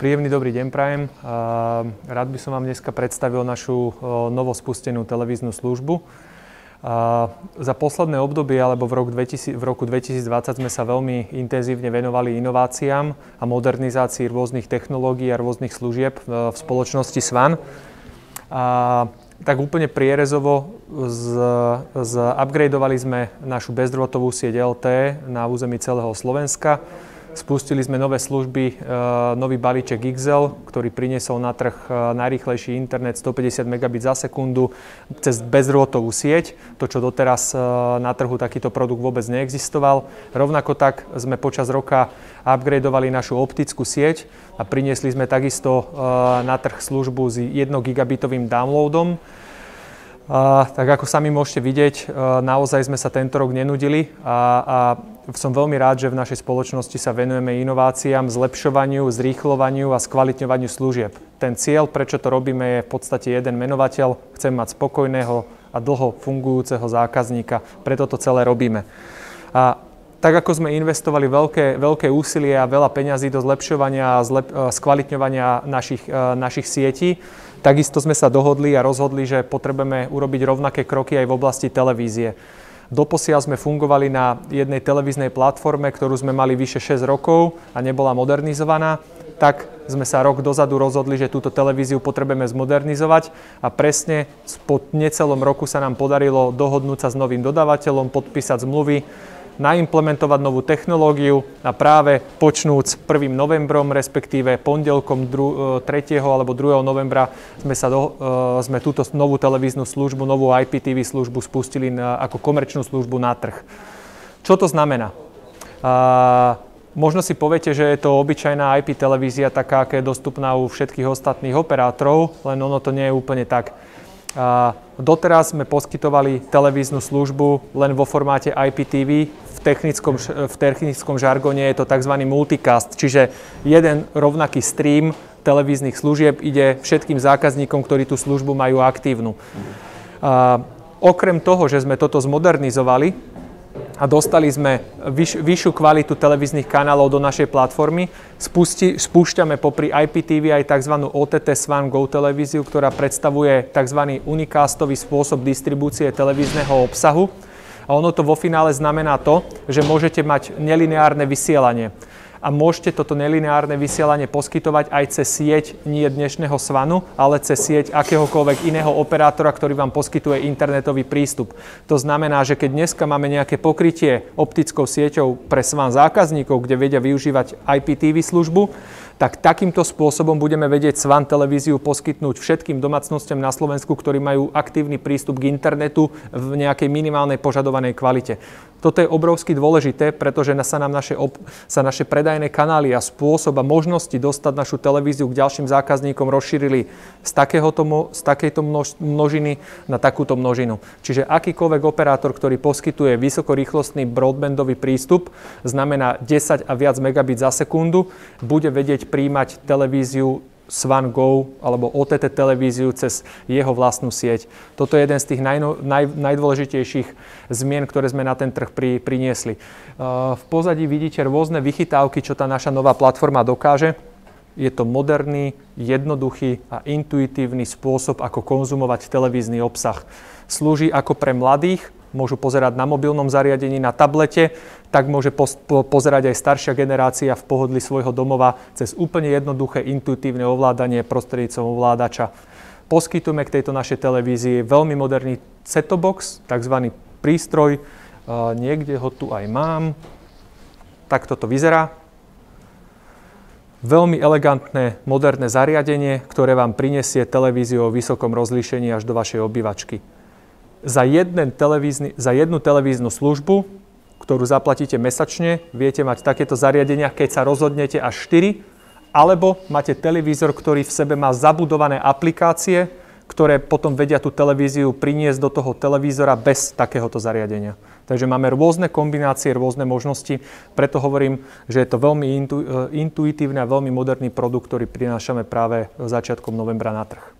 Príjemný dobrý deň prajem. Rád by som vám dneska predstavil našu novospustenú televíznu službu. Za posledné obdobie alebo v roku, 2000, v roku 2020 sme sa veľmi intenzívne venovali inováciám a modernizácii rôznych technológií a rôznych služieb v spoločnosti SVAN. A tak úplne prierezovo z, z upgradeovali sme našu bezdrôtovú sieť LTE na území celého Slovenska. Spustili sme nové služby, e, nový balíček XL, ktorý priniesol na trh e, najrýchlejší internet 150 megabit za sekundu cez bezrôtovú sieť, to čo doteraz e, na trhu takýto produkt vôbec neexistoval. Rovnako tak sme počas roka upgradeovali našu optickú sieť a priniesli sme takisto na trh službu s 1 gigabitovým downloadom tak ako sami môžete vidieť, e, naozaj sme sa tento rok nenudili a, a som veľmi rád, že v našej spoločnosti sa venujeme inováciám, zlepšovaniu, zrýchlovaniu a skvalitňovaniu služieb. Ten cieľ, prečo to robíme, je v podstate jeden menovateľ. Chcem mať spokojného a dlho fungujúceho zákazníka, preto to celé robíme. A tak ako sme investovali veľké, veľké úsilie a veľa peňazí do zlepšovania a zlep, e, skvalitňovania našich, e, našich sietí, Takisto sme sa dohodli a rozhodli, že potrebujeme urobiť rovnaké kroky aj v oblasti televízie. Doposiaľ sme fungovali na jednej televíznej platforme, ktorú sme mali vyše 6 rokov a nebola modernizovaná. Tak sme sa rok dozadu rozhodli, že túto televíziu potrebujeme zmodernizovať a presne po necelom roku sa nám podarilo dohodnúť sa s novým dodávateľom, podpísať zmluvy naimplementovať novú technológiu a práve počnúc 1. novembrom, respektíve pondelkom 3. E, alebo 2. novembra sme, sa do, e, sme túto novú televíznu službu, novú IPTV službu spustili na, ako komerčnú službu na trh. Čo to znamená? A, možno si poviete, že je to obyčajná IP televízia, taká, aká je dostupná u všetkých ostatných operátorov, len ono to nie je úplne tak. A doteraz sme poskytovali televíznu službu len vo formáte IPTV technickom, v technickom žargone je to tzv. multicast, čiže jeden rovnaký stream televíznych služieb ide všetkým zákazníkom, ktorí tú službu majú aktívnu. A, okrem toho, že sme toto zmodernizovali a dostali sme vyš, vyššiu kvalitu televíznych kanálov do našej platformy, spusti, spúšťame popri IPTV aj tzv. OTT Swan Go televíziu, ktorá predstavuje tzv. unikástový spôsob distribúcie televízneho obsahu a ono to vo finále znamená to, že môžete mať nelineárne vysielanie. A môžete toto nelineárne vysielanie poskytovať aj cez sieť nie dnešného svanu, ale cez sieť akéhokoľvek iného operátora, ktorý vám poskytuje internetový prístup. To znamená, že keď dneska máme nejaké pokrytie optickou sieťou pre svan zákazníkov, kde vedia využívať IPTV službu, tak takýmto spôsobom budeme vedieť Svan televíziu poskytnúť všetkým domácnostiam na Slovensku, ktorí majú aktívny prístup k internetu v nejakej minimálnej požadovanej kvalite. Toto je obrovsky dôležité, pretože sa nám naše, ob, sa naše predajné kanály a spôsob a možnosti dostať našu televíziu k ďalším zákazníkom rozšírili z, takéhoto, z takejto množ, množiny na takúto množinu. Čiže akýkoľvek operátor, ktorý poskytuje vysokorýchlostný broadbandový prístup, znamená 10 a viac megabit za sekundu, bude vedieť príjmať televíziu Swan Go alebo OTT televíziu cez jeho vlastnú sieť. Toto je jeden z tých najno, naj, najdôležitejších zmien, ktoré sme na ten trh pri, priniesli. Uh, v pozadí vidíte rôzne vychytávky, čo tá naša nová platforma dokáže. Je to moderný, jednoduchý a intuitívny spôsob, ako konzumovať televízny obsah. Slúži ako pre mladých, môžu pozerať na mobilnom zariadení, na tablete, tak môže pozerať aj staršia generácia v pohodli svojho domova cez úplne jednoduché intuitívne ovládanie prostredníctvom ovládača. Poskytujeme k tejto našej televízii veľmi moderný set box, tzv. prístroj. Niekde ho tu aj mám. Takto to vyzerá. Veľmi elegantné, moderné zariadenie, ktoré vám prinesie televíziu o vysokom rozlíšení až do vašej obývačky za, za jednu televíznu službu, ktorú zaplatíte mesačne, viete mať takéto zariadenia, keď sa rozhodnete až 4, alebo máte televízor, ktorý v sebe má zabudované aplikácie, ktoré potom vedia tú televíziu priniesť do toho televízora bez takéhoto zariadenia. Takže máme rôzne kombinácie, rôzne možnosti, preto hovorím, že je to veľmi intu, intuitívny a veľmi moderný produkt, ktorý prinášame práve začiatkom novembra na trh.